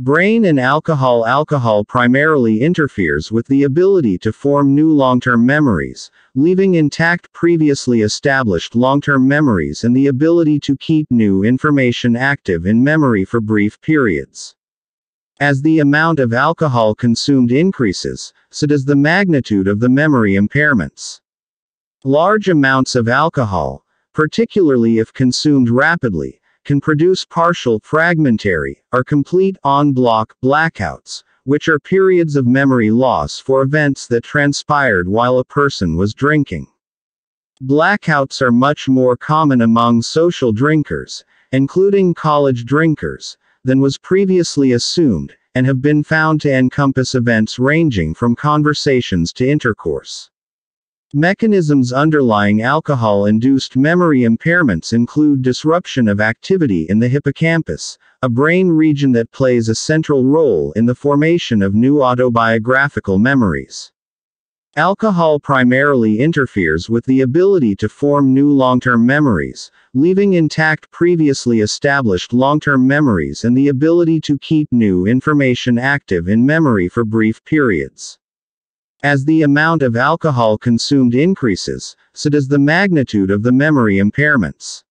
Brain and alcohol Alcohol primarily interferes with the ability to form new long-term memories, leaving intact previously established long-term memories and the ability to keep new information active in memory for brief periods. As the amount of alcohol consumed increases, so does the magnitude of the memory impairments. Large amounts of alcohol, particularly if consumed rapidly, can produce partial fragmentary, or complete en-bloc blackouts, which are periods of memory loss for events that transpired while a person was drinking. Blackouts are much more common among social drinkers, including college drinkers, than was previously assumed, and have been found to encompass events ranging from conversations to intercourse. Mechanisms underlying alcohol-induced memory impairments include disruption of activity in the hippocampus, a brain region that plays a central role in the formation of new autobiographical memories. Alcohol primarily interferes with the ability to form new long-term memories, leaving intact previously established long-term memories and the ability to keep new information active in memory for brief periods. As the amount of alcohol consumed increases, so does the magnitude of the memory impairments.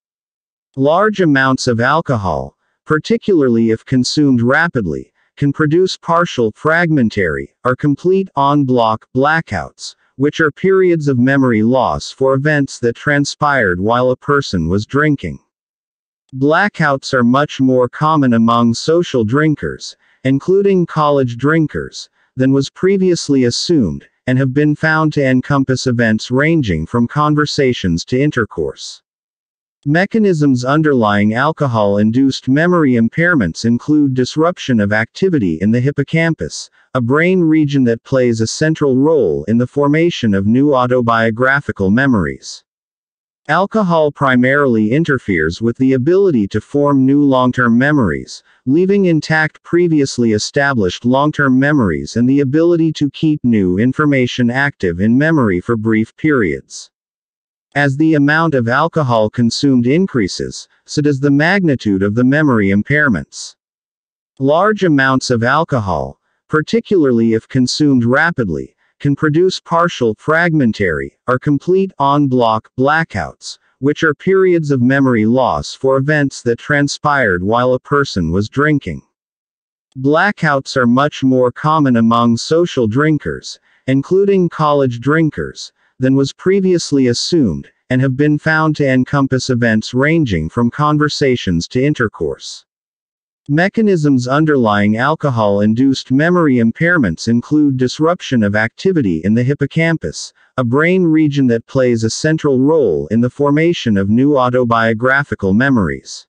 Large amounts of alcohol, particularly if consumed rapidly, can produce partial fragmentary, or complete en bloc blackouts, which are periods of memory loss for events that transpired while a person was drinking. Blackouts are much more common among social drinkers, including college drinkers, than was previously assumed, and have been found to encompass events ranging from conversations to intercourse. Mechanisms underlying alcohol-induced memory impairments include disruption of activity in the hippocampus, a brain region that plays a central role in the formation of new autobiographical memories. Alcohol primarily interferes with the ability to form new long-term memories, leaving intact previously established long-term memories and the ability to keep new information active in memory for brief periods. As the amount of alcohol consumed increases, so does the magnitude of the memory impairments. Large amounts of alcohol, particularly if consumed rapidly, can produce partial fragmentary, or complete en-bloc blackouts, which are periods of memory loss for events that transpired while a person was drinking. Blackouts are much more common among social drinkers, including college drinkers, than was previously assumed, and have been found to encompass events ranging from conversations to intercourse. Mechanisms underlying alcohol-induced memory impairments include disruption of activity in the hippocampus, a brain region that plays a central role in the formation of new autobiographical memories.